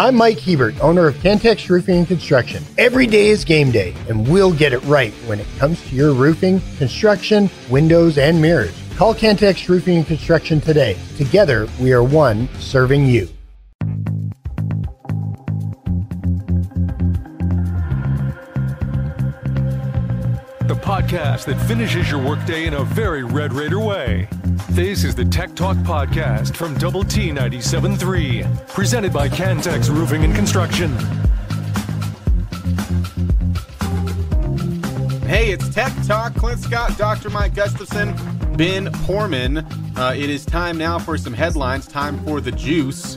I'm Mike Hebert, owner of Cantex Roofing and Construction. Every day is game day, and we'll get it right when it comes to your roofing, construction, windows, and mirrors. Call Cantex Roofing and Construction today. Together, we are one serving you. Podcast that finishes your workday in a very Red Raider way. This is the Tech Talk Podcast from Double T 97.3, presented by Cantex Roofing and Construction. Hey, it's Tech Talk. Clint Scott, Dr. Mike Gustafson, Ben Poorman. Uh, it is time now for some headlines. Time for the juice.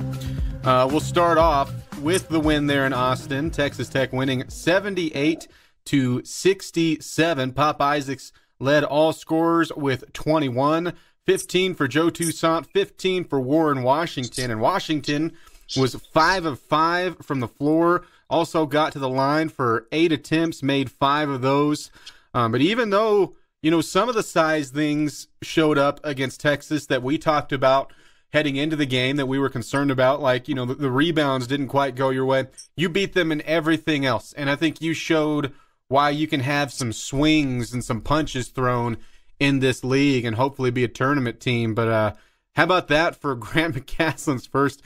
Uh, we'll start off with the win there in Austin. Texas Tech winning 78 to 67. Pop Isaacs led all scorers with 21. 15 for Joe Toussaint, 15 for Warren Washington. And Washington was 5 of 5 from the floor. Also got to the line for 8 attempts, made 5 of those. Um, but even though, you know, some of the size things showed up against Texas that we talked about heading into the game that we were concerned about, like, you know, the, the rebounds didn't quite go your way, you beat them in everything else. And I think you showed why you can have some swings and some punches thrown in this league and hopefully be a tournament team. But uh, how about that for Grant McCasland's first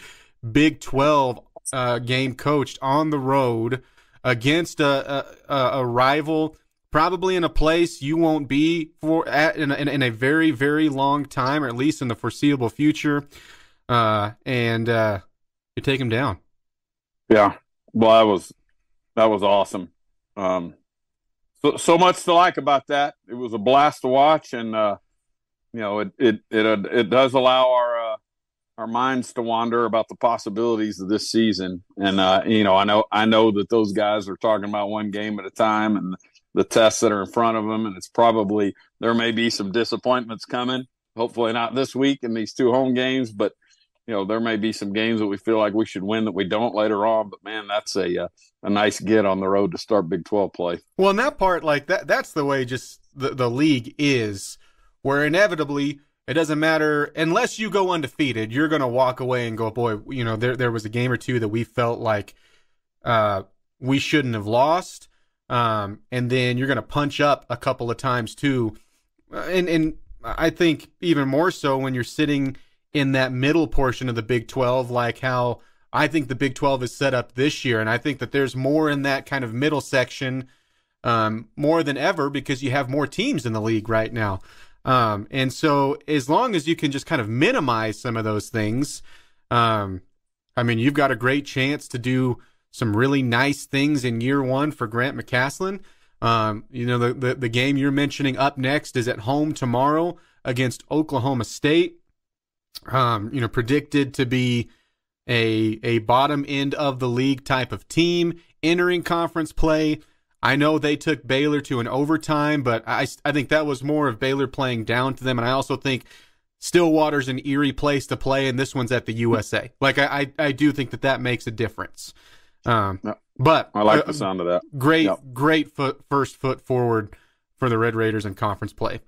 Big 12 uh, game coached on the road against a, a, a, rival, probably in a place you won't be for at, in, a, in a very, very long time, or at least in the foreseeable future. Uh, and uh, you take him down. Yeah. Well, that was that was awesome. Um, so, so much to like about that. It was a blast to watch, and uh, you know, it it it uh, it does allow our uh, our minds to wander about the possibilities of this season. And uh, you know, I know I know that those guys are talking about one game at a time and the tests that are in front of them, and it's probably there may be some disappointments coming. Hopefully, not this week in these two home games, but you know there may be some games that we feel like we should win that we don't later on but man that's a uh, a nice get on the road to start big 12 play. Well in that part like that that's the way just the, the league is where inevitably it doesn't matter unless you go undefeated you're going to walk away and go boy you know there there was a game or two that we felt like uh we shouldn't have lost um and then you're going to punch up a couple of times too. And and I think even more so when you're sitting in that middle portion of the Big 12, like how I think the Big 12 is set up this year. And I think that there's more in that kind of middle section um, more than ever because you have more teams in the league right now. Um, and so as long as you can just kind of minimize some of those things, um, I mean, you've got a great chance to do some really nice things in year one for Grant McCasland. Um, you know, the, the, the game you're mentioning up next is at home tomorrow against Oklahoma State um, you know, predicted to be a a bottom end of the league type of team entering conference play. I know they took Baylor to an overtime, but I I think that was more of Baylor playing down to them, and I also think Stillwater's an eerie place to play, and this one's at the USA. Like I I, I do think that that makes a difference. Um, yep. but I like uh, the sound of that. Great, yep. great foot first foot forward for the Red Raiders in conference play.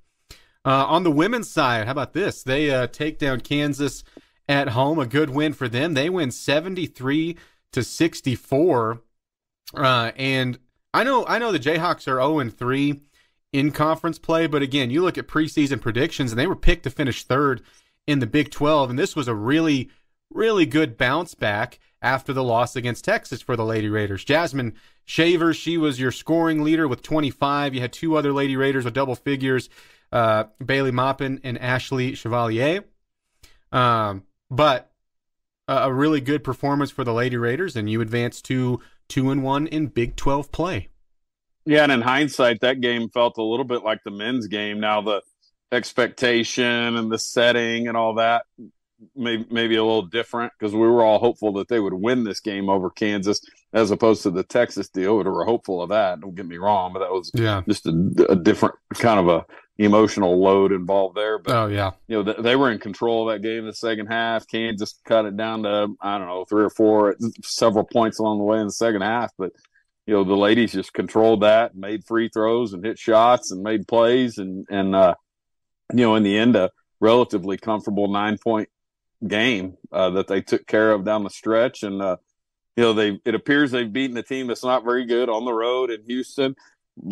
Uh, on the women's side, how about this? They uh, take down Kansas at home. A good win for them. They win 73 to 64. Uh, and I know I know the Jayhawks are 0 and 3 in conference play, but again, you look at preseason predictions and they were picked to finish third in the Big 12. And this was a really, really good bounce back after the loss against Texas for the Lady Raiders. Jasmine Shaver, she was your scoring leader with 25. You had two other Lady Raiders with double figures uh, Bailey Maupin and Ashley Chevalier. Um, but a, a really good performance for the Lady Raiders, and you advance to two and one in Big Twelve play. Yeah, and in hindsight, that game felt a little bit like the men's game. Now the expectation and the setting and all that maybe maybe a little different because we were all hopeful that they would win this game over Kansas as opposed to the Texas deal. We were hopeful of that. Don't get me wrong, but that was yeah. just a, a different kind of a emotional load involved there. But oh yeah, you know they were in control of that game in the second half. Kansas cut it down to I don't know three or four, several points along the way in the second half. But you know the ladies just controlled that, made free throws and hit shots and made plays, and and uh, you know in the end a relatively comfortable nine point game uh, that they took care of down the stretch and. Uh, you know, they it appears they've beaten a team that's not very good on the road in Houston.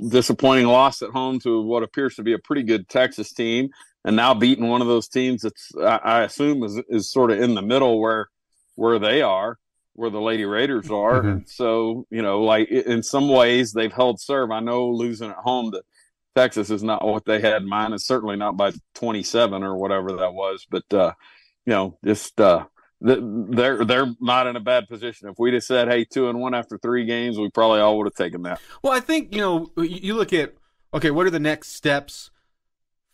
Disappointing loss at home to what appears to be a pretty good Texas team, and now beating one of those teams that's I, assume is is sort of in the middle where where they are, where the Lady Raiders are. Mm-hmm. And so, you know, like in some ways they've held serve. I know losing at home to Texas is not what they had in mind. It's certainly not by 27 or whatever that was, but uh, you know, just uh, they're they're not in a bad position. If we'd have said, "Hey, two and one after three games," we probably all would have taken that. Well, I think you know you look at okay, what are the next steps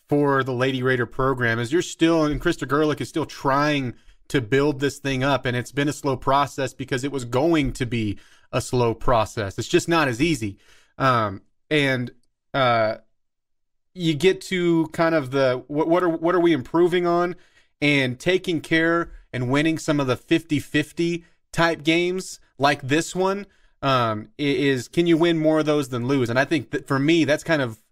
for the Lady Raider program? As you're still and Krista Gerlich is still trying to build this thing up, and it's been a slow process because it was going to be a slow process. It's just not as easy, um, and uh, you get to kind of the what, what are what are we improving on, and taking care and winning some of the 50-50 type games like this one um, is can you win more of those than lose? And I think that for me, that's kind of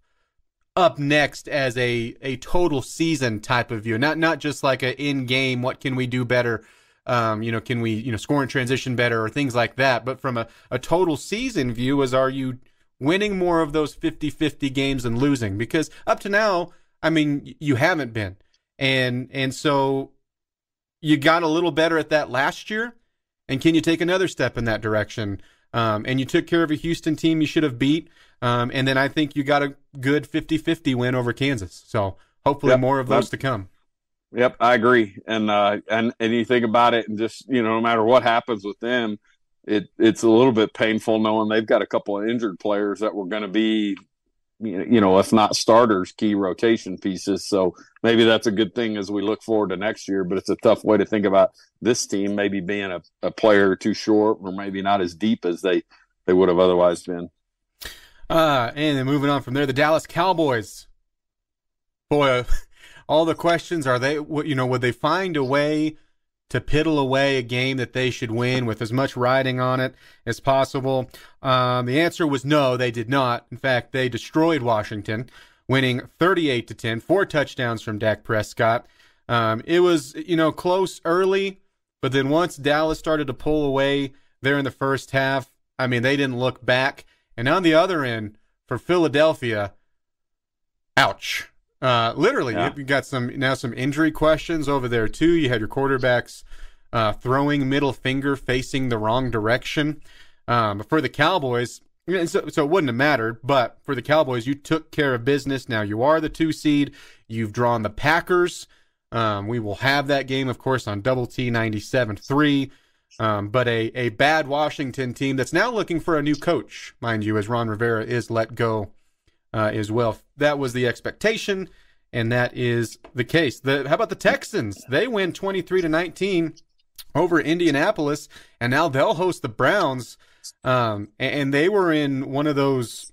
up next as a a total season type of view, not not just like a in game. What can we do better? Um, you know, can we you know score and transition better or things like that? But from a, a total season view, is are you winning more of those 50-50 games than losing? Because up to now, I mean, you haven't been, and and so you got a little better at that last year, and can you take another step in that direction? Um, and you took care of a Houston team you should have beat. Um, and then I think you got a good 50 50 win over Kansas. So hopefully yep, more of those to come. Yep, I agree. And, uh, and, and you think about it and just, you know, no matter what happens with them, it, it's a little bit painful knowing they've got a couple of injured players that were going to be you know, if not starters, key rotation pieces. So maybe that's a good thing as we look forward to next year. But it's a tough way to think about this team maybe being a, a player too short or maybe not as deep as they, they would have otherwise been. Uh, and then moving on from there, the Dallas Cowboys. Boy, all the questions are they, you know, would they find a way to piddle away a game that they should win with as much riding on it as possible? Um, the answer was no, they did not. In fact, they destroyed Washington, winning 38 to 10, four touchdowns from Dak Prescott. Um, it was, you know, close early, but then once Dallas started to pull away there in the first half, I mean, they didn't look back. And on the other end, for Philadelphia, ouch. Uh, literally, yeah. you got some now some injury questions over there too. You had your quarterbacks uh, throwing middle finger facing the wrong direction. Um, but for the Cowboys, so, so it wouldn't have mattered. But for the Cowboys, you took care of business. Now you are the two seed. You've drawn the Packers. Um, we will have that game, of course, on Double T 97.3. Um, but a, a bad Washington team that's now looking for a new coach, mind you, as Ron Rivera is let go uh, as well. That was the expectation, and that is the case. The, how about the Texans? They win 23 to 19 over Indianapolis, and now they'll host the Browns. Um, and they were in one of those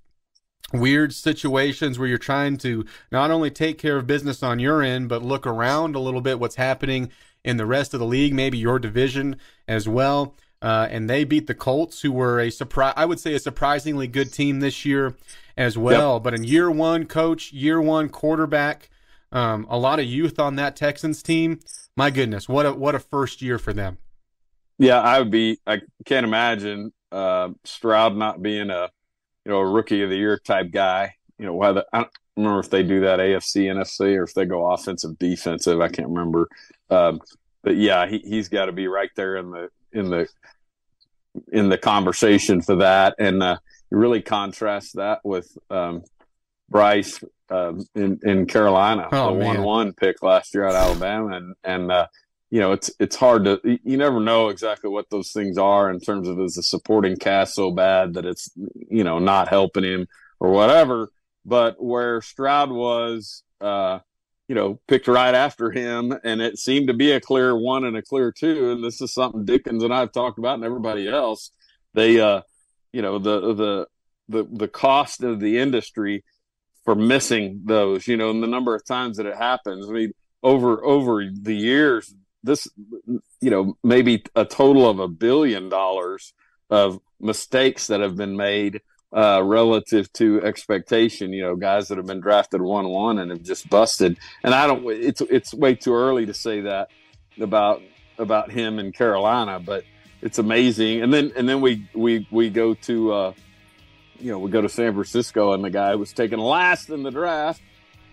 weird situations where you're trying to not only take care of business on your end, but look around a little bit what's happening in the rest of the league, maybe your division as well. Uh, and they beat the Colts, who were a surprise, I would say, a surprisingly good team this year as well. Yep. But in year one, coach, year one quarterback, um, a lot of youth on that Texans team. My goodness, what a what a first year for them. Yeah, I would be. I can't imagine uh, Stroud not being a you know a rookie of the year type guy. You know, whether I don't remember if they do that AFC, NFC, or if they go offensive, defensive. I can't remember. Um, but yeah, he he's got to be right there in the in the in the conversation for that. And uh, really contrast that with um, Bryce um, in in Carolina, oh, the one one pick last year at Alabama, and and uh, you know it's it's hard to you never know exactly what those things are in terms of is the supporting cast so bad that it's you know not helping him or whatever. But where Stroud was, uh, you know, picked right after him, and it seemed to be a clear one and a clear two. And this is something Dickens and I've talked about, and everybody else. They uh, you know the the the the cost of the industry for missing those you know and the number of times that it happens i mean over over the years this you know maybe a total of a billion dollars of mistakes that have been made uh, relative to expectation. You know, guys that have been drafted one one and have just busted. And I don't. It's it's way too early to say that about about him in Carolina, but it's amazing. And then and then we we we go to uh, you know we go to San Francisco, and the guy was taken last in the draft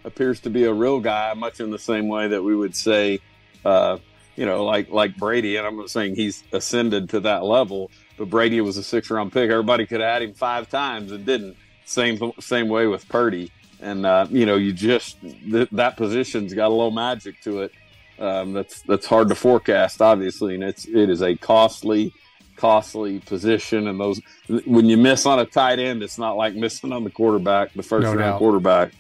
appears to be a real guy, much in the same way that we would say, uh, you know, like like Brady. And I'm not saying he's ascended to that level, but Brady was a six round pick. Everybody could have had him five times and didn't. Same same way with Purdy. And uh, you know, you just th- that position's got a little magic to it. Um, that's that's hard to forecast, obviously, and it's it is a costly, costly position. And those when you miss on a tight end, it's not like missing on the quarterback, the first No round doubt. quarterback.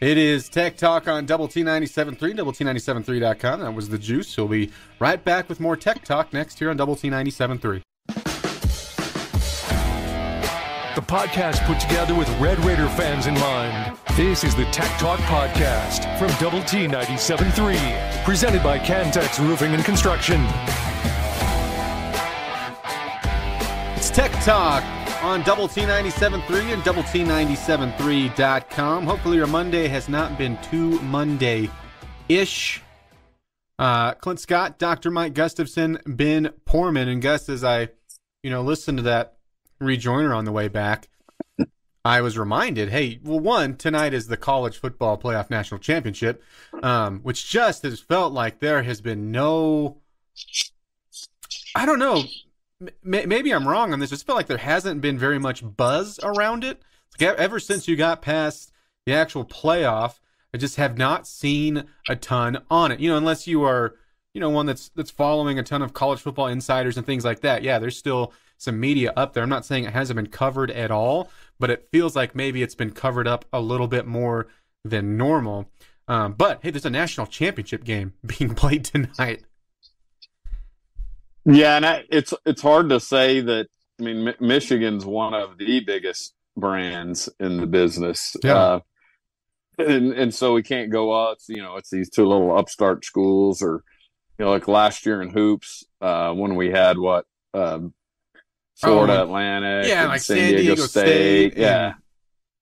It is Tech Talk on Double T 97.3, Double T 97.3.com. That was the juice. So we'll be right back with more Tech Talk next here on Double T 97.3. The podcast put together with Red Raider fans in mind. This is the Tech Talk Podcast from Double T 97.3, presented by Cantex Roofing and Construction. It's Tech Talk on Double T 97.3 and Double T 97.3.com. Hopefully, your Monday has not been too Monday ish. Uh, Clint Scott, Dr. Mike Gustafson, Ben Porman, and Gus, as I, you know, listen to that rejoiner on the way back, I was reminded, hey, well, one, tonight is the college football playoff national championship, um, which just has felt like there has been no, I don't know, m- maybe I'm wrong on this. It just felt like there hasn't been very much buzz around it. Like, ever since you got past the actual playoff, I just have not seen a ton on it. You know, unless you are, you know, one that's that's following a ton of college football insiders and things like that. Yeah, there's still some media up there. I'm not saying it hasn't been covered at all, but it feels like maybe it's been covered up a little bit more than normal. Um, but hey, there's a national championship game being played tonight. Yeah, and I, it's it's hard to say that. I mean, Mi- Michigan's one of the biggest brands in the business. Yeah. Uh, and and so we can't go, oh, it's you know, it's these two little upstart schools, or you know, like last year in hoops uh, when we had what um, Florida Oh, Atlantic, yeah, like San, San Diego, Diego State, State, yeah, and-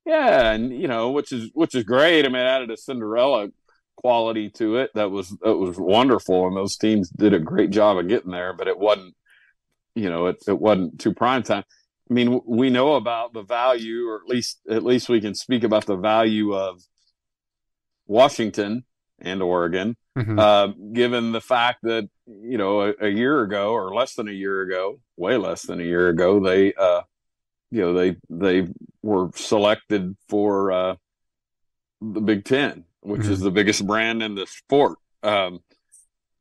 yeah, and you know, which is which is great. I mean, it added a Cinderella quality to it that was that was wonderful, and those teams did a great job of getting there. But it wasn't, you know, it it wasn't too prime time. I mean, we know about the value, or at least at least we can speak about the value of Washington and Oregon, Mhm. uh, given the fact that you know a, a year ago or less than a year ago, way less than a year ago, they uh, you know they they were selected for uh, the Big Ten, which is the biggest brand in the sport, um,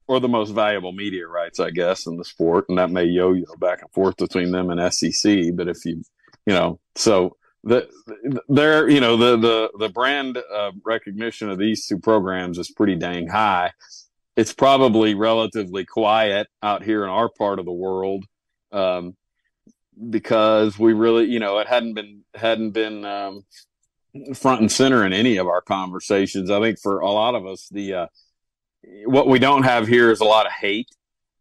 or the most valuable media rights, I guess, in the sport, and that may yo-yo back and forth between them and SEC. But if you, you know, so the they're you know the the the brand uh, recognition of these two programs is pretty dang high. It's probably relatively quiet out here in our part of the world. Um, because we really, you know, it hadn't been hadn't been um, front and center in any of our conversations. I think for a lot of us, the uh, what we don't have here is a lot of hate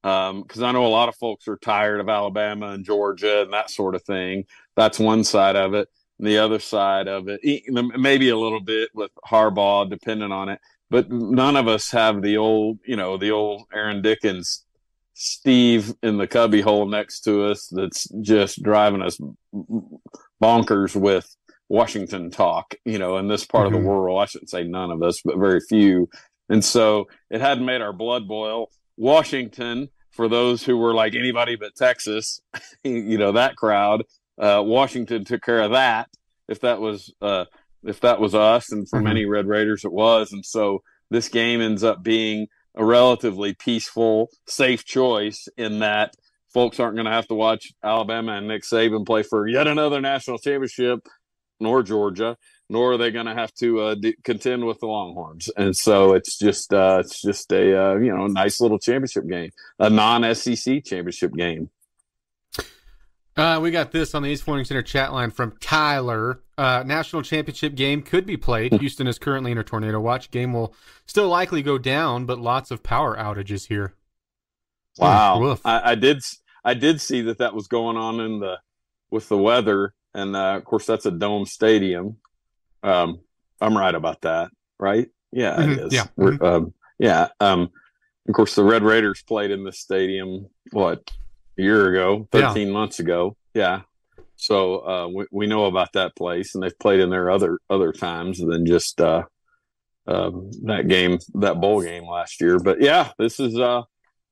because I know a lot of folks are tired of Alabama and Georgia and that sort of thing. That's one side of it. The other side of it, maybe a little bit with Harbaugh, depending on it. But none of us have the old, you know, the old Aaron Dickens Steve in the cubby hole next to us that's just driving us bonkers with Washington talk, you know, in this part of Mhm. the world. I shouldn't say none of us, but very few. And so it hadn't made our blood boil. Washington, for those who were like anybody but Texas, you know, that crowd, uh, Washington took care of that. If that was, uh, if that was us, and for Mhm. many Red Raiders it was. And so this game ends up being a relatively peaceful, safe choice in that folks aren't going to have to watch Alabama and Nick Saban play for yet another national championship, nor Georgia, nor are they going to have to uh, d- contend with the Longhorns. And so it's just uh, it's just a uh, you know nice little championship game, a non-SEC championship game. Uh, we got this on the Yates Flooring Center chat line from Tyler. Uh, national championship game could be played. Houston is currently in a tornado watch. Game will still likely go down, but lots of power outages here. Wow, Woof. I, I did I did see that that was going on in the with the weather, and uh, of course that's a dome stadium. Um, I'm right about that, right? Yeah, Mhm, it is. yeah. We're, um, yeah. Um, of course, the Red Raiders played in this stadium what a year ago, Yeah. 13 months ago. Yeah. So uh, we, we know about that place, and they've played in there other other times than just uh, um, that game, that bowl game last year. But yeah, this is uh,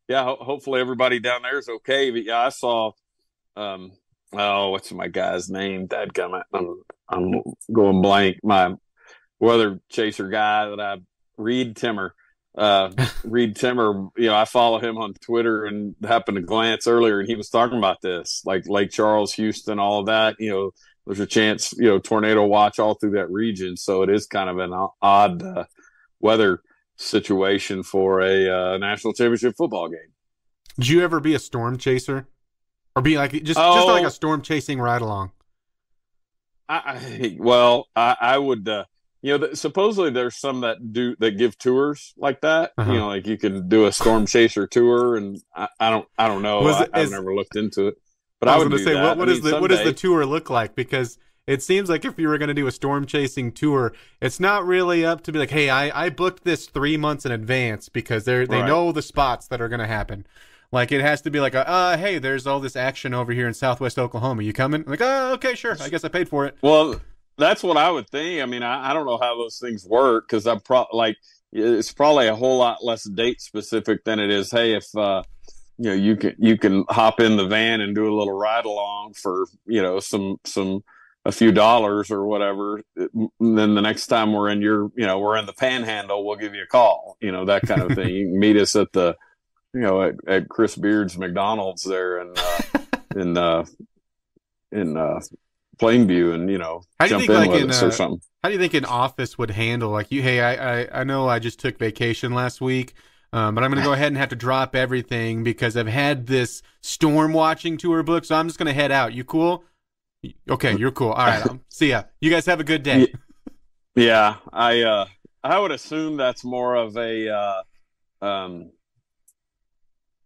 yeah. Ho- hopefully everybody down there is okay. But yeah, I saw um, oh, what's my guy's name? Dadgummit. I'm I'm going blank. My weather chaser guy that I Reed Timmer. Uh, Reed Timmer, you know, I follow him on Twitter and happened to glance earlier, and he was talking about this, like Lake Charles, Houston, all of that. You know, there's a chance, you know, tornado watch all through that region, so it is kind of an odd uh, weather situation for a uh, national championship football game. Did you ever be a storm chaser, or be like just just Oh. like a storm chasing ride along? I, I well, I, I would, uh, you know, supposedly there's some that do that give tours like that. Uh-huh. You know, like you can do a storm chaser tour, and I, I don't, I don't know. Was I, I've never looked into it, but I was going to say, that. what, what is mean, the what does the tour look like? Because it seems like if you were going to do a storm chasing tour, it's not really up to be like, hey, I, I booked this three months in advance because they they Right. know the spots that are going to happen. Like it has to be like, a, uh, hey, there's all this action over here in Southwest Oklahoma. You coming? like, oh, okay, sure. I guess I paid for it. Well, that's what I would think. I mean, I, I don't know how those things work because I'm pro like it's probably a whole lot less date specific than it is. Hey, if uh, you know you can you can hop in the van and do a little ride along for you know some some a few dollars or whatever. And then the next time we're in your you know we're in the Panhandle, we'll give you a call. You know that kind of thing. you can meet us at the you know at, at Chris Beard's McDonald's there and uh, in uh, in uh, Plainview and you know How do you jump think, in like, with in, us uh, or something. How do you think an office would handle like you? Hey, I I, I know I just took vacation last week, um, but I'm going to go ahead and have to drop everything because I've had this storm watching tour book, so I'm just going to head out. You cool? Okay, you're cool. All right, I'll see ya. You guys have a good day. Yeah, I uh, I would assume that's more of a. Uh, um,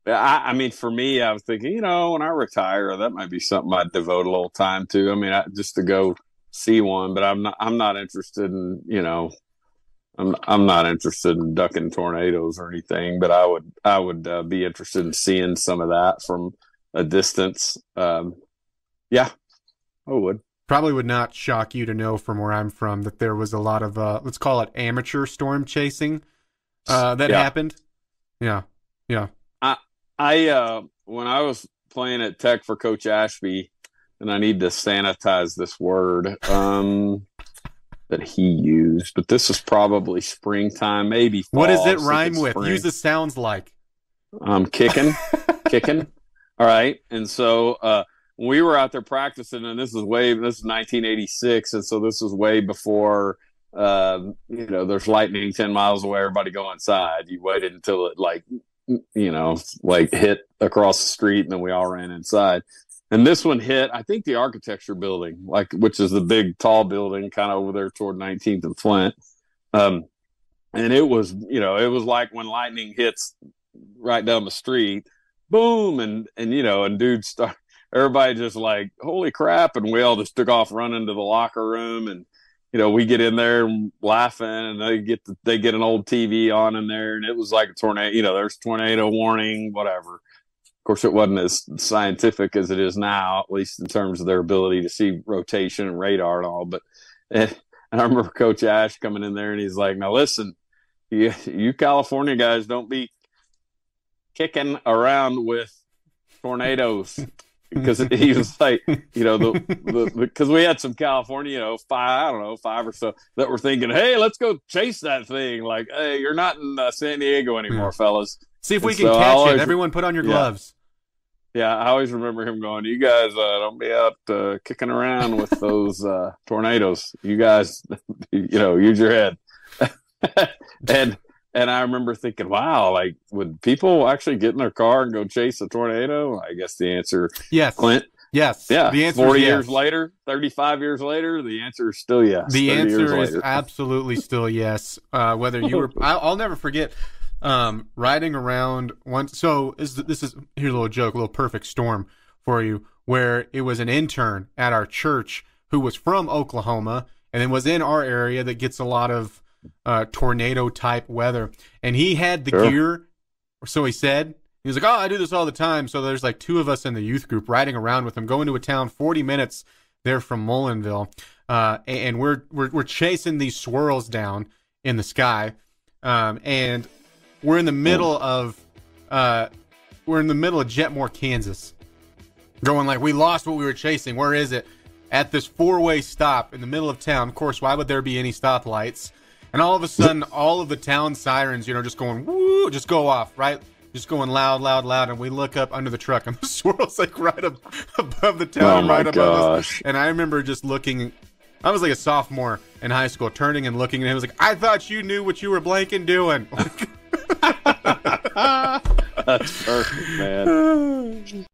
I, I mean, for me, I was thinking, you know, when I retire, that might be something I'd devote a little time to. I mean, I, just to go see one, but I'm not. I'm not interested in, you know, I'm I'm not interested in ducking tornadoes or anything. But I would I would uh, be interested in seeing some of that from a distance. Um, yeah, I would. Probably would not shock you to know from where I'm from that there was a lot of uh, let's call it amateur storm chasing uh, that Yeah. happened. Yeah, yeah. I uh when I was playing at Tech for Coach Ashby, and I need to sanitize this word um that he used, but this is probably springtime, maybe. What does it rhyme with? spring. Use the sounds like. I'm kicking, kicking. All right, and so uh we were out there practicing, and this is way this is 1986, and so this is way before. Um, you know, there's lightning 10 miles away. Everybody go inside. You waited until it like you know, like hit across the street, and then we all ran inside. And this one hit, I think, the architecture building, like which is the big, tall building, kind of over there toward 19th and Flint. Um, and it was, you know, it was like when lightning hits right down the street, boom, and and you know, and dudes start, everybody just like, holy crap, and we all just took off running to the locker room and you know, we get in there and laughing, and they get the, they get an old TV on in there, and it was like a tornado. You know, there's tornado warning, whatever. Of course, it wasn't as scientific as it is now, at least in terms of their ability to see rotation and radar and all. But and I remember Coach Ash coming in there, and he's like, "Now listen, you, you California guys don't be kicking around with tornadoes." Because he was like, you know, the because we had some California, you know, five, I don't know, five or so that were thinking, hey, let's go chase that thing. Like, hey, you're not in uh, San Diego anymore, fellas. See if we And can so catch it. Everyone, put on your Yeah. gloves. Yeah, I always remember him going, "You guys uh, don't be out uh, kicking around with those uh, tornadoes. You guys, you know, use your head." and and I remember thinking, "Wow, like would people actually get in their car and go chase a tornado?" I guess the answer, Yes. Clint, Yes. Yeah, The answer forty is yes. years later, thirty-five years later, the answer is still yes. The answer is absolutely still yes. Uh, whether you were, I'll never forget um, riding around once. So is this is here's a little joke, a little perfect storm for you, where it was an intern at our church who was from Oklahoma and then was in our area that gets a lot of uh, tornado type weather, and he had the Sure. gear, or so he said. He was like, "Oh, I do this all the time." So there's like two of us in the youth group riding around with him, going to a town 40 minutes there from Mullinville, uh, and we're, we're we're chasing these swirls down in the sky, um, and we're in the middle of uh, we're in the middle of Jetmore, Kansas, going like, "We lost what we were chasing. Where is it?" At this four-way stop in the middle of town. Of course, why would there be any stoplights? And all of a sudden, all of the town sirens, you know, just going woo, just go off, right? Just going loud, loud, loud. And we look up under the truck, and the swirl's like right up above the town, Oh, right above gosh. us. And I remember just looking. I was like a sophomore in high school, turning and looking, and he was like, "I thought you knew what you were blanking doing." That's perfect, man.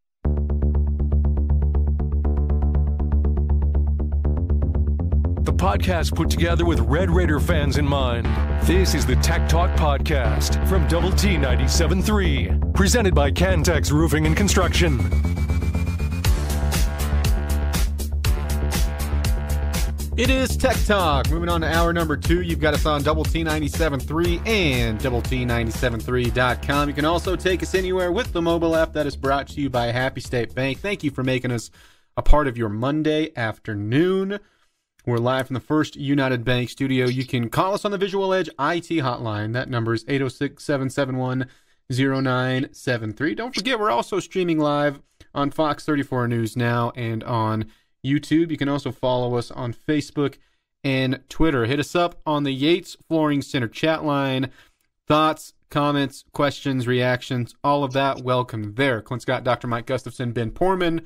The podcast put together with Red Raider fans in mind. This is the Tech Talk Podcast from Double T 97.3, presented by Cantex Roofing and Construction. It is Tech Talk. Moving on to hour number two. You've got us on Double T 97.3 and Double T 97.3.com. You can also take us anywhere with the mobile app that is brought to you by Happy State Bank. Thank you for making us a part of your Monday afternoon. We're live from the First United Bank studio. You can call us on the Visual Edge IT hotline. That number is 806 771 0973. Don't forget, we're also streaming live on Fox 34 News Now and on YouTube. You can also follow us on Facebook and Twitter. Hit us up on the Yates Flooring Center chat line. Thoughts, comments, questions, reactions, all of that, welcome there. Clint Scott, Dr. Mike Gustafson, Ben Porman.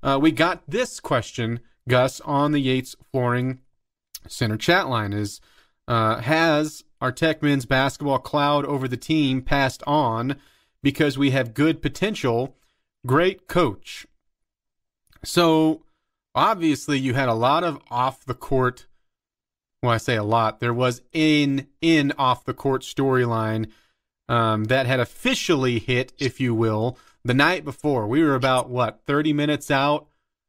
Uh, we got this question, Gus, on the Yates Flooring Center chat line is uh, has our Tech men's basketball cloud over the team passed on because we have good potential, great coach. So obviously you had a lot of off the court well i say a lot there was in in off the court storyline um, that had officially hit if you will the night before we were about what 30 minutes out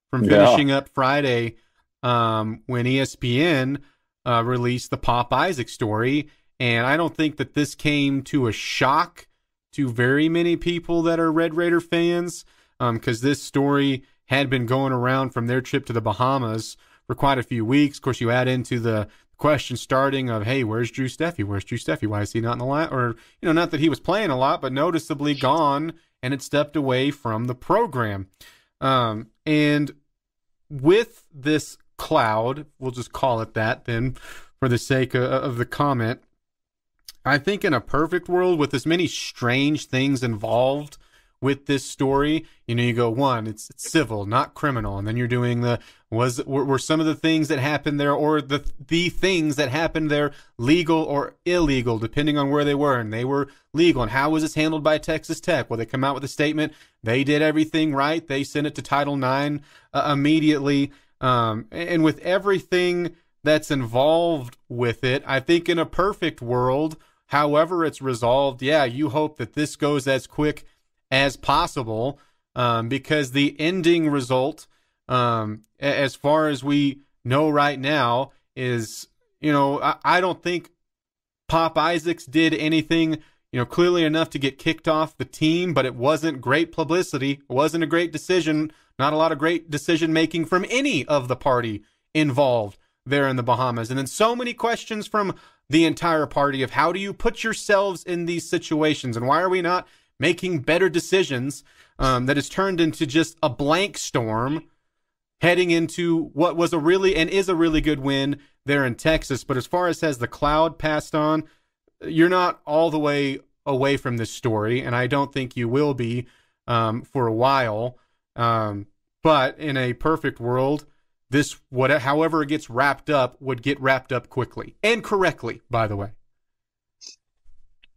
from Yeah. finishing up friday um, when espn uh, released the pop isaac story and i don't think that this came to a shock to very many people that are red raider fans because this story had been going around from their trip to the Bahamas for quite a few weeks. Of course, you add into the question starting of, hey, where's Drew Steffi? Where's Drew Steffi? Why is he not in the line? Or, you know, not that he was playing a lot, but noticeably gone and had stepped away from the program. Um, and with this cloud, we'll just call it that then for the sake of, the comment, I think in a perfect world with as many strange things involved with this story, you know, you go one, it's, it's civil, not criminal, and then you're doing the was were, were some of the things that happened there or the the things that happened there legal or illegal depending on where they were, and they were legal. And how was this handled by Texas Tech? Well, they come out with a statement, they did everything right, they sent it to Title IX uh, immediately, um, and with everything that's involved with it, I think in a perfect world, however it's resolved, yeah, you hope that this goes as quick as possible um, because the ending result, um, as far as we know right now, is you know I, I don't think Pop Isaacs did anything you know clearly enough to get kicked off the team, but it wasn't great publicity. It wasn't a great decision. Not a lot of great decision making from any of the party involved there in the Bahamas. And then so many questions from the entire party of how do you put yourselves in these situations and why are we not making better decisions um, that has turned into just a blank storm heading into what was a really and is a really good win there in Texas. But as far as has the cloud passed on, you're not all the way away from this story, and I don't think you will be um, for a while. Um, but in a perfect world, this what however it gets wrapped up would get wrapped up quickly and correctly. By the way,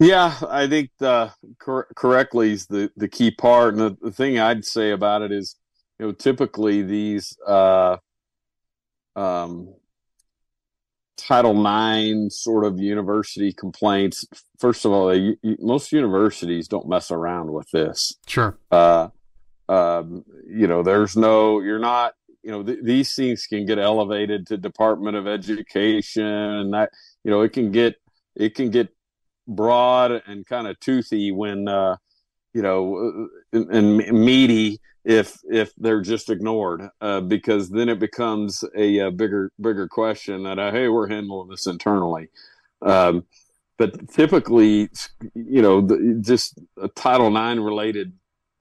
Yeah, I think the cor- correctly is the the key part, and the, the thing I'd say about it is, you know, typically these uh, um, Title IX sort of university complaints. First of all, they, most universities don't mess around with this. sure, Uh, um, you know, there's no, you're not, you know, th- these things can get elevated to Department of Education, and that, you know, it can get, it can get broad and kind of toothy when, uh, you know, and, and meaty if if they're just ignored, uh, because then it becomes a, a bigger bigger question that uh, hey, we're handling this internally. Um, but typically, you know, the, just Title IX related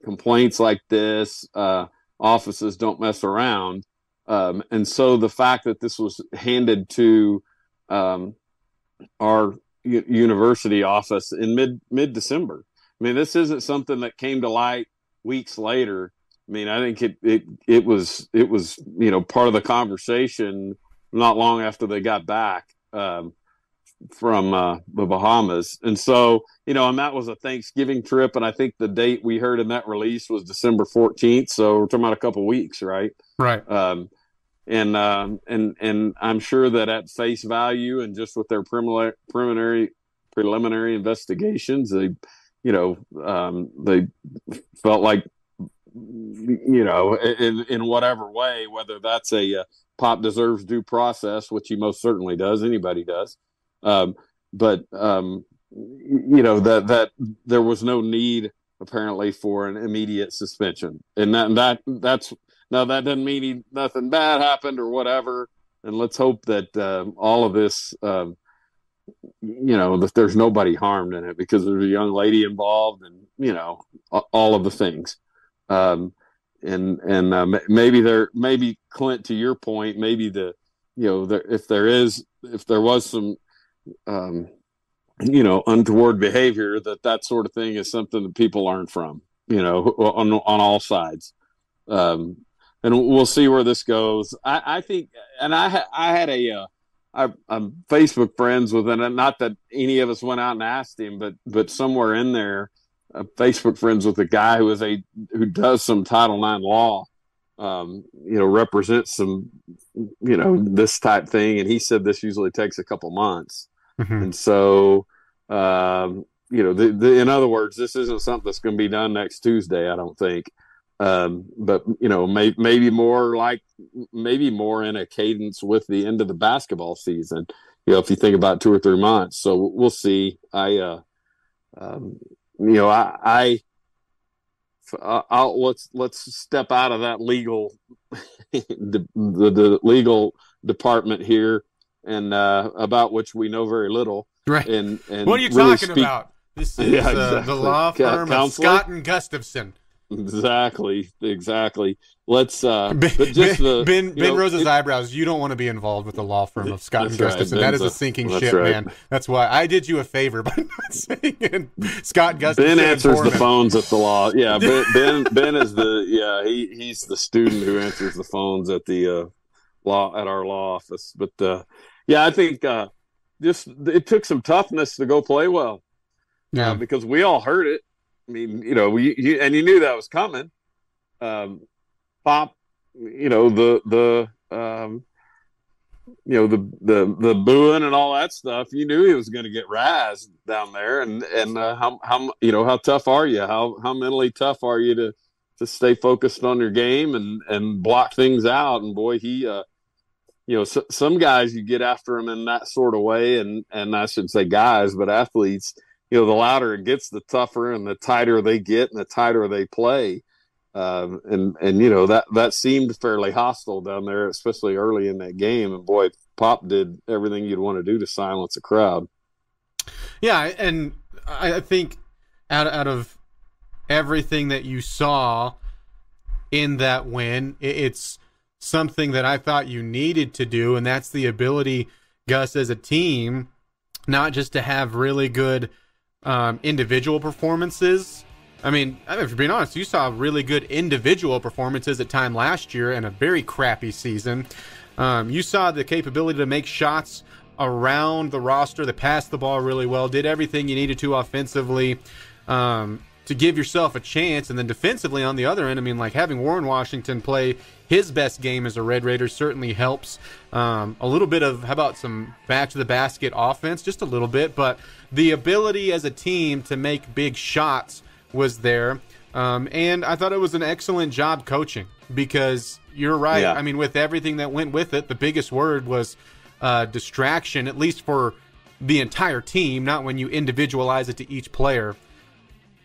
complaints like this, uh, offices don't mess around. Um, and so the fact that this was handed to um, our university office in mid mid December, I mean, this isn't something that came to light weeks later. I mean, I think it it it was it was you know part of the conversation not long after they got back. Um, from uh, the Bahamas. And so, you know, and that was a Thanksgiving trip. And I think the date we heard in that release was December 14th. So we're talking about a couple weeks, right? Right. Um, and, um, and, and I'm sure that at face value and just with their preliminary, preliminary, preliminary investigations, they, you know, um, they felt like, you know, in, in whatever way, whether that's a, uh, pop deserves due process, which he most certainly does. Anybody does. Um, but um, you know that that there was no need apparently for an immediate suspension, and that that that's now that doesn't mean he, nothing bad happened or whatever. And let's hope that uh, all of this, um, you know, that there's nobody harmed in it because there's a young lady involved, and you know, all of the things. Um, and and uh, maybe there, maybe Clint, to your point, maybe the, you know, there, if there is, if there was some um, you know untoward behavior that that sort of thing is something that people learn from you know on on all sides um, and we'll see where this goes i, I think and i i had a uh, I, i'm facebook friends with and not that any of us went out and asked him but but somewhere in there uh, facebook friends with a guy who is a who does some title ix law um, you know represents some you know this type thing and he said this usually takes a couple months Mm-hmm. And so, um, you know, the, the, in other words, this isn't something that's going to be done next Tuesday, I don't think. Um, but you know, may, maybe more like maybe more in a cadence with the end of the basketball season. You know, if you think about two or three months. So we'll see. I, uh, um, you know, I, I I'll let's let's step out of that legal the, the, the legal department here and uh, about which we know very little. Right. And, and what are you really talking speak... about? This is yeah, exactly. uh, the law firm of Scott and Gustafson. Exactly, exactly. Let's uh ben, but just the Ben Ben know, Rose's it, eyebrows. You don't want to be involved with the law firm of Scott and Gustafson. Right. that is a, a sinking ship, right. man. That's why I did you a favor by not saying Scott Gustafson. Ben answers the phones at the law. Yeah, Ben Ben, ben is the yeah, he he's the student who answers the phones at the uh law at our law office. But uh yeah, I think uh, just it took some toughness to go play well. Uh, yeah, uh, because we all heard it. I mean, you know, we you, and you knew that was coming. Um, Pop, you know the the um, you know the the the booing and all that stuff. You knew he was going to get razzed down there, and and uh, how how you know how tough are you? How how mentally tough are you to to stay focused on your game and and block things out? And boy, he uh, you know, so, some guys you get after them in that sort of way, and and I shouldn't say guys, but athletes, you know, the louder it gets, the tougher and the tighter they get, and the tighter they play. Um, and and you know that that seemed fairly hostile down there, especially early in that game. And boy, Pop did everything you'd want to do to silence a crowd. Yeah, and I think out out of everything that you saw in that win, it's something that I thought you needed to do, and that's the ability, Gus, as a team, not just to have really good um, individual performances. I mean, I mean, for being honest, you saw really good individual performances at time last year and a very crappy season. Um, you saw the capability to make shots around the roster, that passed the ball really well, did everything you needed to offensively. Um, to give yourself a chance. And then defensively on the other end, I mean, like having Warren Washington play his best game as a Red Raider certainly helps. Um, a little bit of, how about some back to the basket offense? Just a little bit. But the ability as a team to make big shots was there. Um, and I thought it was an excellent job coaching because you're right. Yeah. I mean, with everything that went with it, the biggest word was uh, distraction, at least for the entire team, not when you individualize it to each player.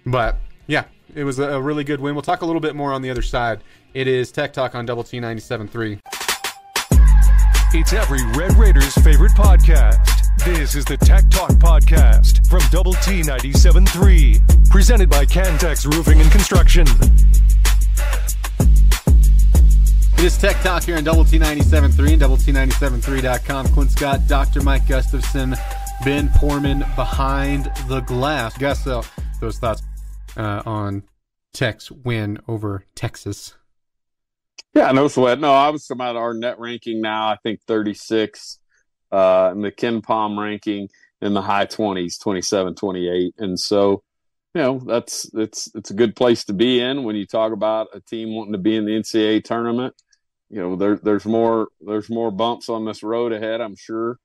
But Yeah, it was a really good win. We'll talk a little bit more on the other side. It is Tech Talk on Double T 97.3. It's every Red Raiders' favorite podcast. This is the Tech Talk Podcast from Double T 97.3, presented by Cantex Roofing and Construction. It is Tech Talk here on Double T 97.3 and Double T97.3.com. Clint Scott, Dr. Mike Gustafson, Ben Poorman behind the glass. Gus, so those thoughts uh, on Tech's win over Texas. Yeah, no sweat. No, I was about our net ranking now. I think 36, uh, and the Palm ranking in the high 20s, 27, 28. And so, you know, that's it's it's a good place to be in when you talk about a team wanting to be in the NCAA tournament. You know, there, there's more there's more bumps on this road ahead. I'm sure.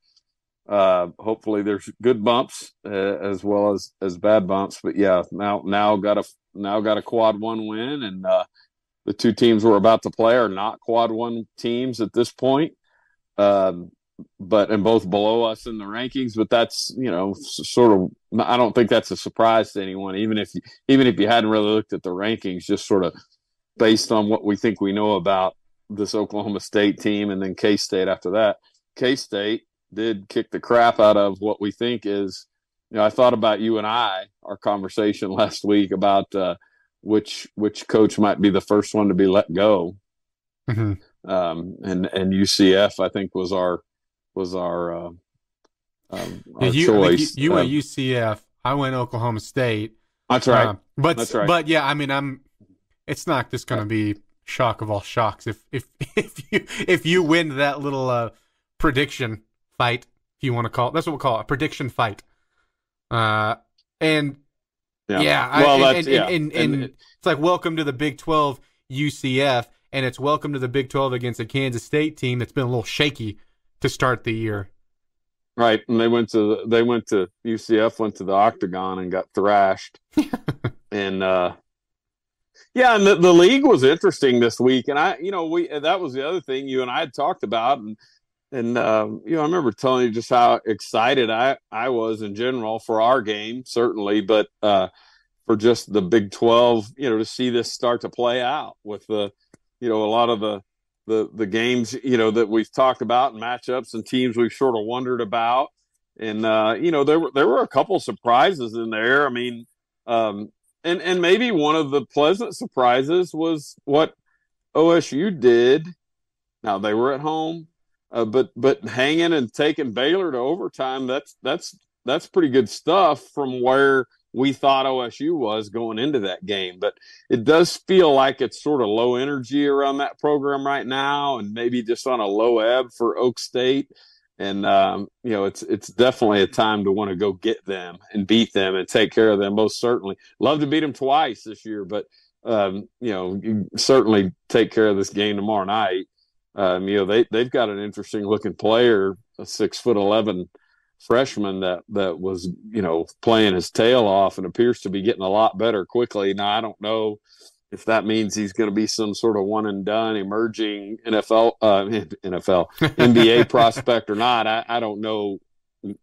Uh, hopefully, there's good bumps uh, as well as as bad bumps. But yeah, now now got a now got a quad one win, and uh, the two teams we're about to play are not quad one teams at this point. Um, but and both below us in the rankings. But that's you know sort of I don't think that's a surprise to anyone. Even if you, even if you hadn't really looked at the rankings, just sort of based on what we think we know about this Oklahoma State team, and then K State after that. K State did kick the crap out of what we think is. You know, I thought about you and I, our conversation last week about uh, which which coach might be the first one to be let go. Mm-hmm. Um, and and UCF, I think, was our was our, uh, um, our you, choice. You, you went UCF. I went Oklahoma State. That's right. Uh, but that's right. But yeah, I mean, I'm. It's not just going to be shock of all shocks if if if you if you win that little uh, prediction fight, if you want to call it. That's what we will call it, a prediction fight. Uh, and yeah, yeah well, I, and, and, yeah. And, and, and, it's like welcome to the Big Twelve UCF, and it's welcome to the Big Twelve against a Kansas State team that's been a little shaky to start the year. Right, and they went to they went to UCF, went to the Octagon and got thrashed, and uh, yeah, and the, the league was interesting this week, and I, you know, we that was the other thing you and I had talked about, and and um, you know, I remember telling you just how excited I I was in general for our game, certainly, but uh, for just the Big Twelve, you know, to see this start to play out with the, you know, a lot of the the the games you know that we've talked about and matchups and teams we've sort of wondered about. And uh, you know there were there were a couple surprises in there. I mean um, and and maybe one of the pleasant surprises was what osu did. Now they were at home uh, but but hanging and taking baylor to overtime that's that's that's pretty good stuff from where we thought OSU was going into that game. But it does feel like it's sort of low energy around that program right now, and maybe just on a low ebb for Okie State. And um, you know, it's it's definitely a time to want to go get them and beat them and take care of them. Most certainly, love to beat them twice this year, but um, you know, you certainly take care of this game tomorrow night. Um, you know, they they've got an interesting looking player, a six foot eleven freshman that that was you know playing his tail off and appears to be getting a lot better quickly. Now I don't know if that means he's going to be some sort of one and done emerging NFL uh, NFL NBA prospect or not. I, I don't know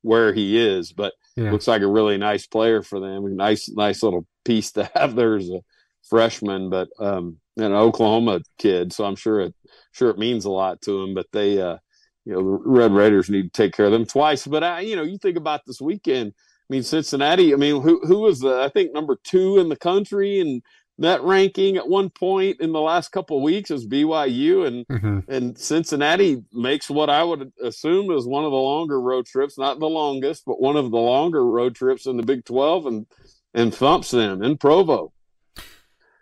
where he is, but yeah. looks like a really nice player for them. Nice nice little piece to have there as a freshman, but um, an Oklahoma kid, so I'm sure it sure it means a lot to them, But they uh, you know, the Red Raiders need to take care of them twice. But I, you know, you think about this weekend. I mean, Cincinnati. I mean, who who was the, I think number two in the country and that ranking at one point in the last couple of weeks is BYU and mm-hmm. and Cincinnati makes what I would assume is one of the longer road trips, not the longest, but one of the longer road trips in the Big 12 and and thumps them in Provo.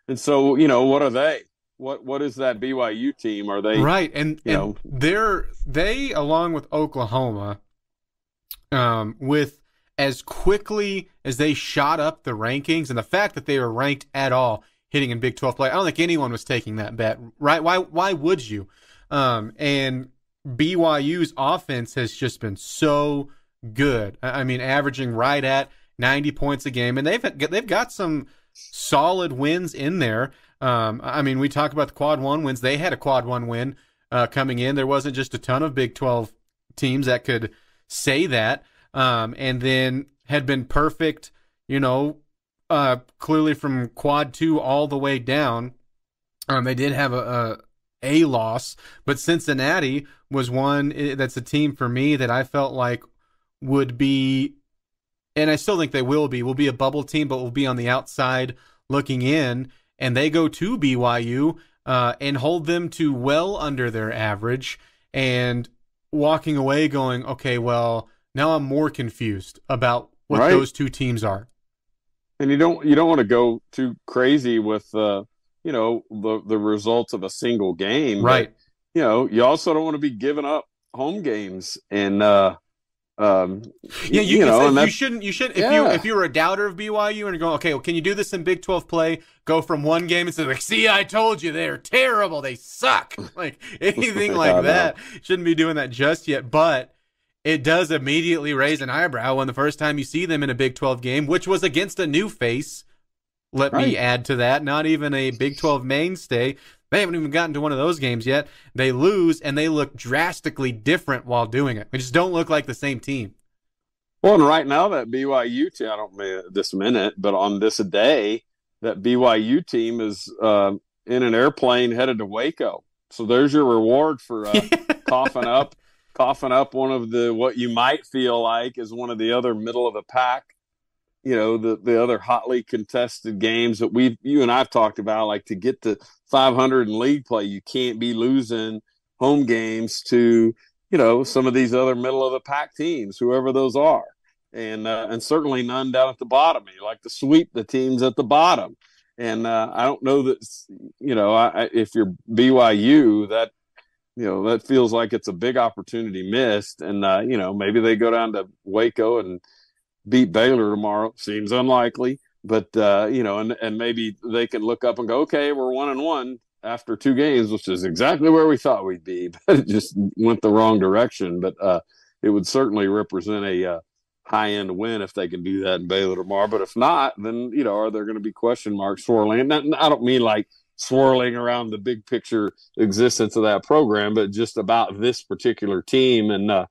And so, you know, what are they? What what is that BYU team? Are they right? And, and know, they're they along with Oklahoma, um, with as quickly as they shot up the rankings and the fact that they were ranked at all hitting in Big Twelve play. I don't think anyone was taking that bet, right? Why why would you? Um, and BYU's offense has just been so good. I mean, averaging right at ninety points a game, and they've they've got some solid wins in there. Um, I mean, we talk about the quad one wins. They had a quad one win uh, coming in. There wasn't just a ton of Big 12 teams that could say that. Um, and then had been perfect, you know, uh, clearly from quad two all the way down. Um, they did have a, a, a loss, but Cincinnati was one that's a team for me that I felt like would be, and I still think they will be, will be a bubble team, but will be on the outside looking in. And they go to BYU uh, and hold them to well under their average, and walking away going, okay, well, now I'm more confused about what right. those two teams are. And you don't you don't want to go too crazy with uh, you know the the results of a single game, right? But, you know, you also don't want to be giving up home games and uh, um, yeah, you, you know, you shouldn't. You should. If yeah. you if you were a doubter of BYU and you're going, okay, well, can you do this in Big Twelve play? Go from one game and say, like, see, I told you they're terrible. They suck. Like anything like that. Shouldn't be doing that just yet. But it does immediately raise an eyebrow when the first time you see them in a Big Twelve game, which was against a new face. Let right. me add to that, not even a Big Twelve mainstay. They haven't even gotten to one of those games yet. They lose and they look drastically different while doing it. They just don't look like the same team. Well, and right now that BYU team, I don't mean this minute, but on this day, that BYU team is uh, in an airplane headed to Waco. So there's your reward for uh, coughing up, coughing up one of the what you might feel like is one of the other middle of the pack you know the the other hotly contested games that we you and I've talked about like to get to 500 in league play you can't be losing home games to you know some of these other middle of the pack teams whoever those are. And uh, and certainly none down at the bottom. You like to sweep the teams at the bottom. And uh, I don't know that you know I, if you're BYU that you know that feels like it's a big opportunity missed. And uh, you know maybe they go down to Waco and beat Baylor tomorrow. Seems unlikely, but uh, you know, and and maybe they can look up and go, okay, we're one and one after two games, which is exactly where we thought we'd be, but it just went the wrong direction. But uh, it would certainly represent a uh, high end win if they can do that in Baylor tomorrow. But if not, then you know, are there going to be question marks swirling? And I don't mean like swirling around the big picture existence of that program, but just about this particular team and. Uh,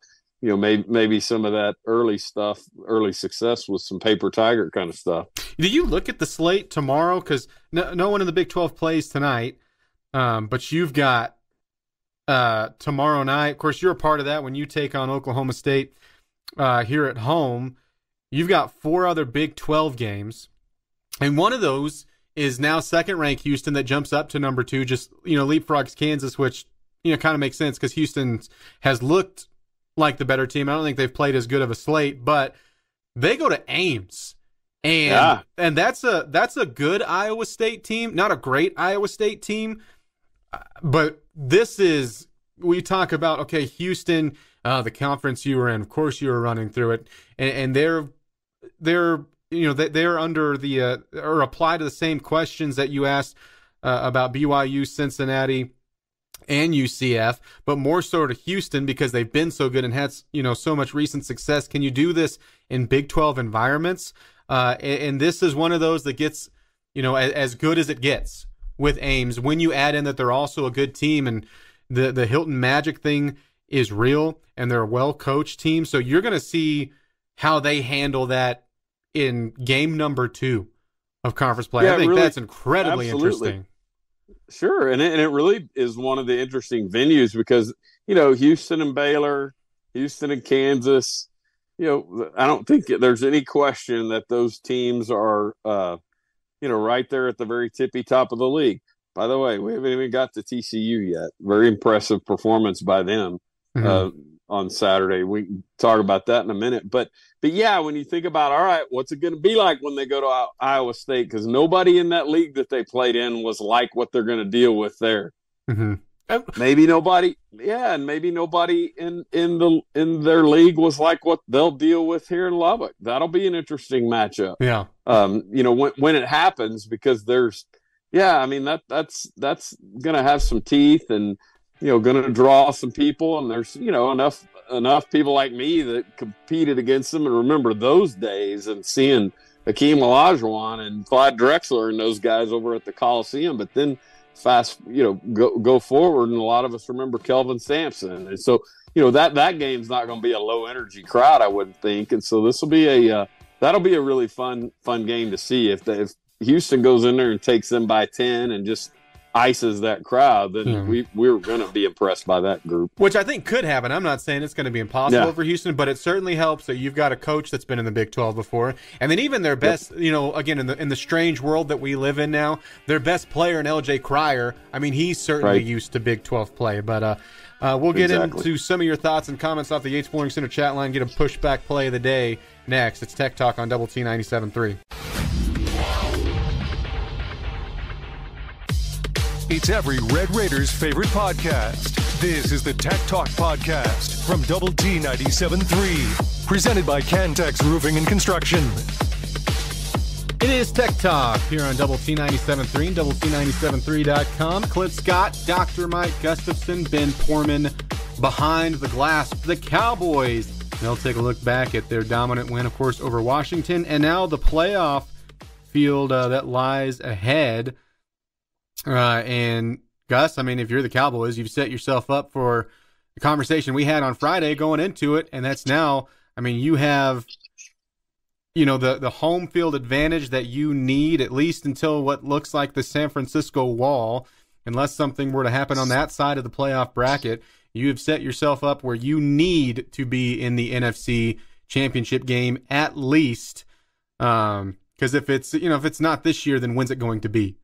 you know, maybe maybe some of that early stuff, early success with some paper tiger kind of stuff. Do you look at the slate tomorrow? Because no, no one in the Big Twelve plays tonight, um, but you've got uh, tomorrow night. Of course, you're a part of that when you take on Oklahoma State uh, here at home. You've got four other Big Twelve games, and one of those is now second ranked Houston that jumps up to number two. Just you know, leapfrogs Kansas, which you know kind of makes sense because Houston has looked like the better team. I don't think they've played as good of a slate, but they go to Ames. And yeah. and that's a that's a good Iowa State team, not a great Iowa State team, but this is we talk about okay, Houston, uh, the conference you were in, of course you were running through it, and, and they're they're you know they're under the uh, or apply to the same questions that you asked uh, about BYU, Cincinnati, and UCF, but more so to Houston because they've been so good and had you know so much recent success. Can you do this in Big 12 environments? Uh, and, and, this is one of those that gets you know as, as, good as it gets with Ames. When you add in that they're also a good team and the the Hilton Magic thing is real and they're a well coached team, so you're going to see how they handle that in game number two of conference play. Yeah, I think really, that's incredibly absolutely. interesting. Sure, and it, and it really is one of the interesting venues because you know Houston and Baylor, Houston and Kansas. You know, I don't think there's any question that those teams are, uh, you know, right there at the very tippy top of the league. By the way, we haven't even got to TCU yet. Very impressive performance by them. Mm-hmm. Uh, on Saturday. We can talk about that in a minute. But but yeah, when you think about all right, what's it going to be like when they go to Iowa State? Because nobody in that league that they played in was like what they're going to deal with there. Mm-hmm. Maybe nobody, yeah, and maybe nobody in in the in their league was like what they'll deal with here in Lubbock. That'll be an interesting matchup. Yeah, um, you know when when it happens because there's, yeah, I mean that that's that's gonna have some teeth and you know going to draw some people and there's you know enough enough people like me that competed against them. And remember those days and seeing Hakeem Olajuwon and Clyde Drexler and those guys over at the Coliseum. But then fast you know go go forward and a lot of us remember Kelvin Sampson. And so you know that that game's not going to be a low energy crowd I wouldn't think. And so this will be a uh, that'll be a really fun fun game to see if the, if Houston goes in there and takes them by ten and just ices that crowd, then Hmm. we we're going to be impressed by that group. Which I think could happen. I'm not saying it's going to be impossible Yeah. for Houston, but it certainly helps that you've got a coach that's been in the Big 12 before, and then even their best, you know, again in the in the strange world that we live in now, their best player in LJ Cryer. I mean, he's certainly Right. used to Big 12 play. But uh, uh, we'll get Exactly. into some of your thoughts and comments off the Yates Flooring Center chat line. Get a pushback play of the day next. It's Tech Talk on Double T 97.3. It's every Red Raiders favorite podcast. This is the Tech Talk Podcast from Double T 97.3. Presented by Cantex Roofing and Construction. It is Tech Talk here on Double T 97.3 and Double T97.3.com. Clint Scott, Dr. Mike Gustafson, Ben Porman behind the glass. The Cowboys. They'll take a look back at their dominant win, of course, over Washington, and now the playoff field uh, that lies ahead. Uh, and Gus, I mean, if you're the Cowboys, you've set yourself up for the conversation we had on Friday going into it, and that's now. I mean, you have you know the the home field advantage that you need at least until what looks like the San Francisco wall unless something were to happen on that side of the playoff bracket you have set yourself up where you need to be in the NFC championship game at least um because if it's you know if it's not this year then when's it going to be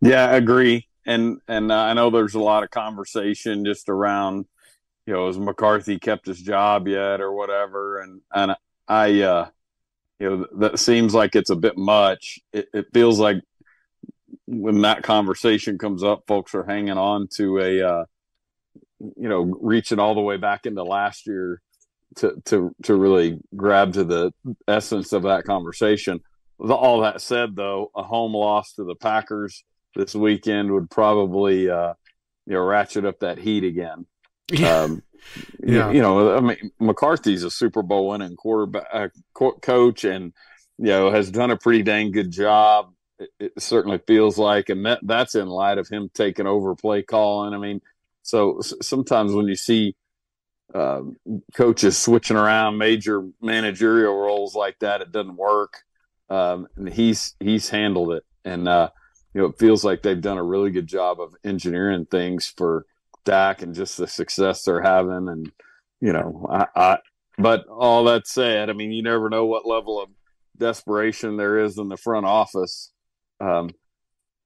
Yeah, I agree. And and I know there's a lot of conversation just around, you know, has McCarthy kept his job yet or whatever. And and I, uh, you know, that seems like it's a bit much. It, it feels like when that conversation comes up, folks are hanging on to a, uh, you know, reaching all the way back into last year to to to really grab to the essence of that conversation. All that said, though, a home loss to the Packers this weekend would probably uh, you know ratchet up that heat again. Um, you- Yeah. you, know, I mean, McCarthy's a Super Bowl winning quarterback uh, coach, and you know has done a pretty dang good job. It, it certainly feels like, and that that's in light of him taking over play calling. I mean, so s- sometimes when you see um, coaches switching around major managerial roles like that, it doesn't work. Um, and he's he's handled it, and uh, you know it feels like they've done a really good job of engineering things for Dak and just the success they're having, and you know, I, I but all that said, I mean, you never know what level of desperation there is in the front office. Um,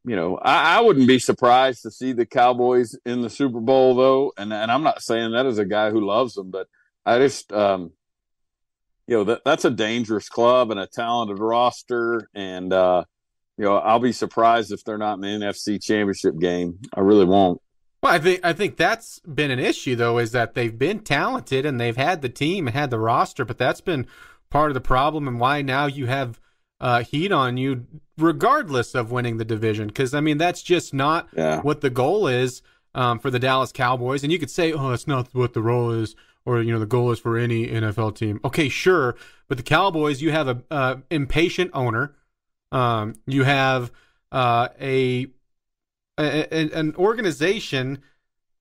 you know, I, I wouldn't be surprised to see the Cowboys in the Super Bowl, though. And and I'm not saying that as a guy who loves them, but I just, um, you know, that that's a dangerous club and a talented roster, and uh, you know, I'll be surprised if they're not in the NFC Championship game. I really won't. Well, I think I think that's been an issue though, is that they've been talented and they've had the team and had the roster, but that's been part of the problem and why now you have uh, heat on you, regardless of winning the division. Because I mean, that's just not Yeah. what the goal is um, for the Dallas Cowboys. And you could say, oh, that's not what the role is, or you know, the goal is for any NFL team. Okay, sure, but the Cowboys, you have a uh, impatient owner. Um, you have uh, a a- an organization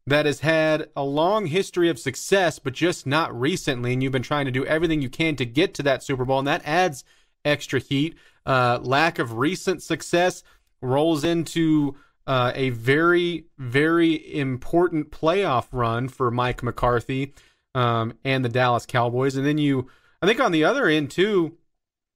that has had a long history of success, but just not recently, and you've been trying to do everything you can to get to that Super Bowl, and that adds extra heat. Uh, lack of recent success rolls into uh, a very, very important playoff run for Mike McCarthy um, and the Dallas Cowboys. And then you, I think on the other end too,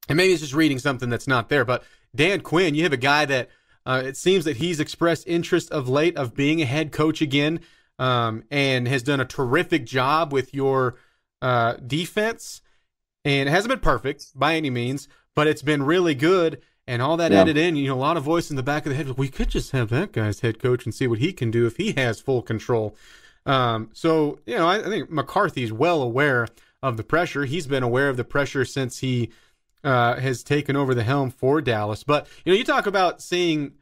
and maybe it's just reading something that's not there, but Dan Quinn, you have a guy that uh, it seems that he's expressed interest of late of being a head coach again, um, and has done a terrific job with your uh, defense. And it hasn't been perfect by any means, but it's been really good. And all that Yeah. added in, you know, a lot of voice in the back of the head. We could just have that guy's head coach and see what he can do if he has full control. Um, so, you know, I, I think McCarthy's well aware of the pressure. He's been aware of the pressure since he uh, has taken over the helm for Dallas. But you know, you talk about seeing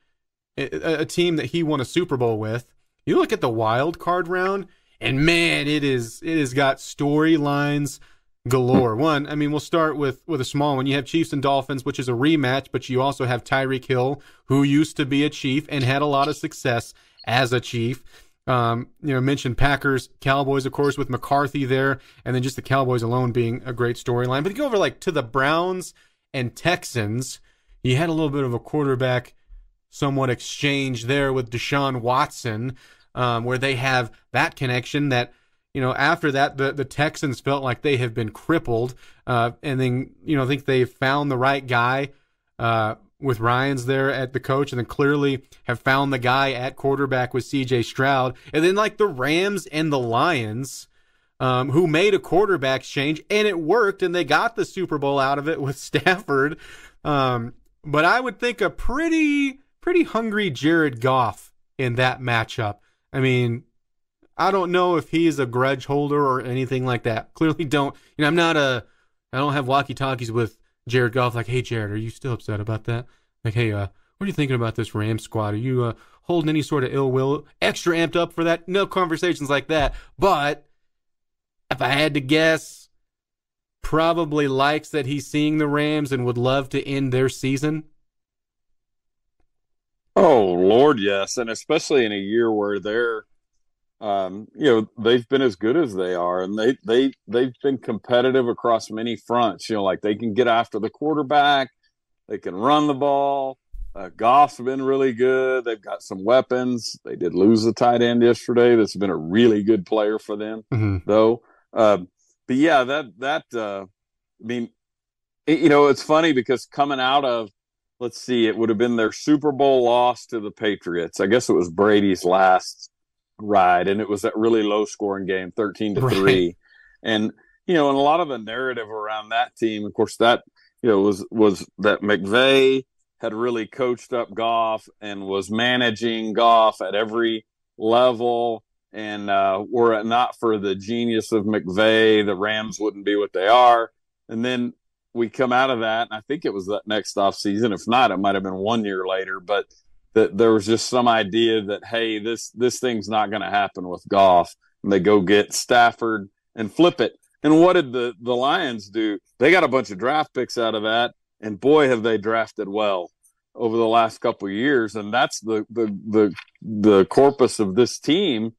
a, a team that he won a Super Bowl with. You look at the wild card round, and man, it is it has got storylines galore. One, I mean, we'll start with with a small one. You have Chiefs and Dolphins, which is a rematch, but you also have Tyreek Hill, who used to be a Chief and had a lot of success as a Chief. Um, you know, mentioned Packers, Cowboys, of course, with McCarthy there, and then just the Cowboys alone being a great storyline. But you go over like to the Browns and Texans, you had a little bit of a quarterback somewhat exchange there with Deshaun Watson, um, where they have that connection that you know, after that, the, the Texans felt like they have been crippled, uh, and then you know, think they found the right guy uh, with Ryans there at the coach, and then clearly have found the guy at quarterback with C.J. Stroud, and then like the Rams and the Lions. Um, who made a quarterback change and it worked and they got the Super Bowl out of it with Stafford. Um, but I would think a pretty, pretty hungry Jared Goff in that matchup. I mean, I don't know if he's a grudge holder or anything like that. Clearly don't. You know, I'm not a. I don't have walkie talkies with Jared Goff. Like, hey, Jared, are you still upset about that? Like, hey, uh, what are you thinking about this Ram squad? Are you uh, holding any sort of ill will? Extra amped up for that? No conversations like that. But if I had to guess, probably likes that he's seeing the Rams and would love to end their season. Oh Lord, yes, and especially in a year where they're um, you know they've been as good as they are, and they they they've been competitive across many fronts. You know, like they can get after the quarterback, they can run the ball. Uh, Goff's been really good. They've got some weapons. They did lose the tight end yesterday. That's been a really good player for them, mm-hmm. though. Um, but yeah, that that uh, I mean, it, you know, it's funny because coming out of let's see, it would have been their Super Bowl loss to the Patriots. I guess it was Brady's last ride, and it was that really low scoring game, thirteen to right. three, and you know, and a lot of the narrative around that team, of course, that you know was was that McVay had really coached up Goff and was managing Goff at every level. And uh, were it not for the genius of McVay, the Rams wouldn't be what they are. And then we come out of that, and I think it was that next off season. If not, it might have been one year later. But that there was just some idea that hey, this this thing's not going to happen with Goff, and they go get Stafford and flip it. And what did the the Lions do? They got a bunch of draft picks out of that, and boy, have they drafted well over the last couple of years. And that's the the the the corpus of this team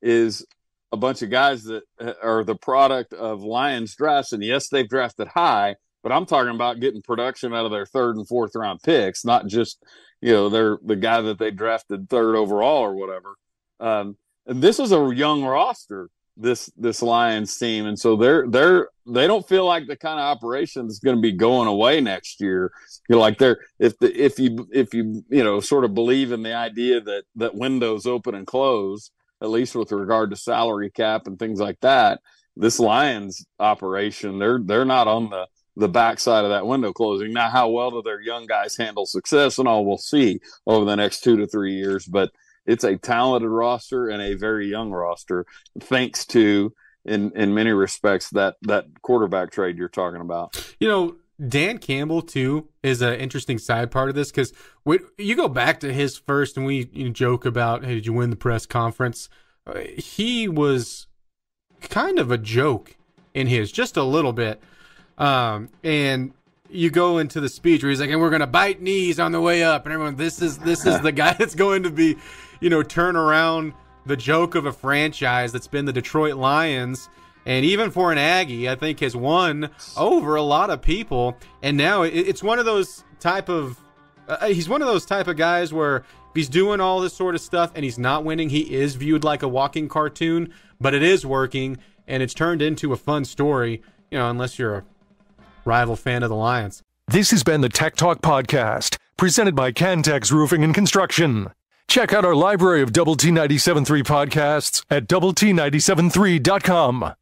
is a bunch of guys that uh, are the product of Lions drafts. And yes, they've drafted high, but I'm talking about getting production out of their third and fourth round picks, not just you know they're the guy that they drafted third overall or whatever. Um, and this is a young roster, this this Lions team, and so they're they're they don't feel like the kind of operation is going to be going away next year. You know, like they're if the if you if you you know sort of believe in the idea that that windows open and close, at least with regard to salary cap and things like that. This Lions operation, they're they're not on the the backside of that window closing. Now, how well do their young guys handle success and all we'll see over the next two to three years. But it's a talented roster and a very young roster, thanks to in in many respects that that quarterback trade you're talking about. You know, Dan Campbell too is an interesting side part of this because you go back to his first, and we you know, joke about, hey, did you win the press conference? Uh, he was kind of a joke in his, just a little bit. Um, and you go into the speech where he's like, and we're gonna bite knees on the way up, and everyone, this is this is the guy that's going to be, you know, turn around the joke of a franchise that's been the Detroit Lions, and even for an Aggie, I think has won over a lot of people, and now it, it's one of those type of, uh, uh, he's one of those type of guys where if he's doing all this sort of stuff and he's not winning, he is viewed like a walking cartoon, but it is working, and it's turned into a fun story, you know, unless you're a rival fan of the Lions. This has been the Tech Talk Podcast, presented by Cantex Roofing and Construction. Check out our library of Double T 97.3 podcasts at Double T 97.3.com.